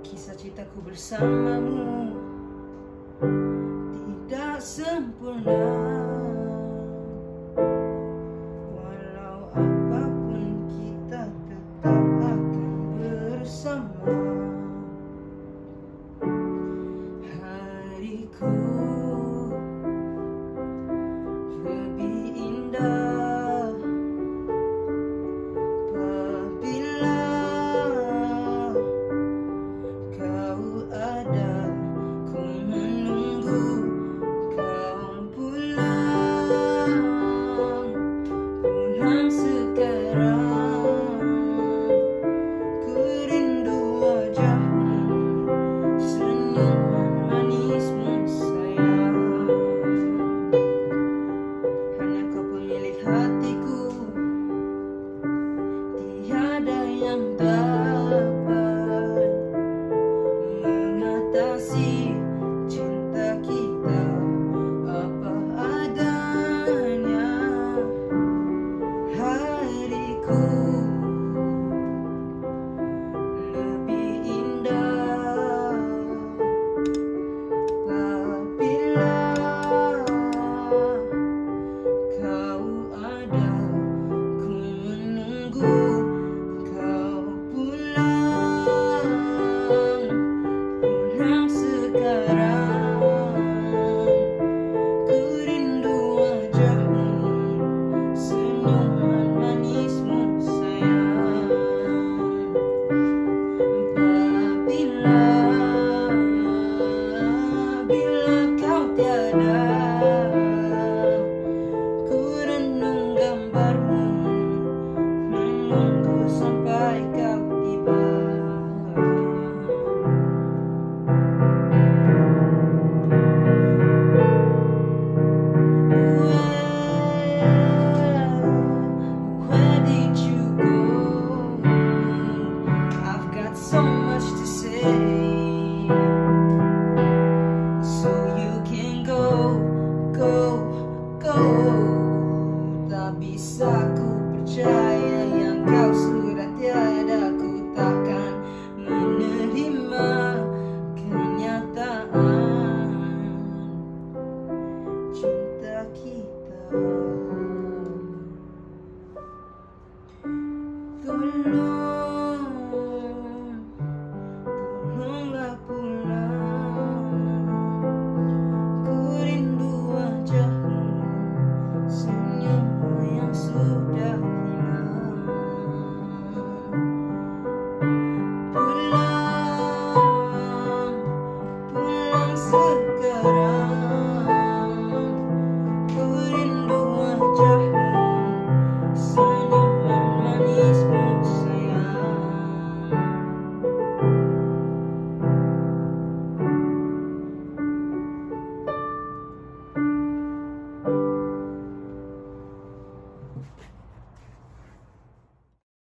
Kisah cintaku bersamamu Tidak sempurna your love.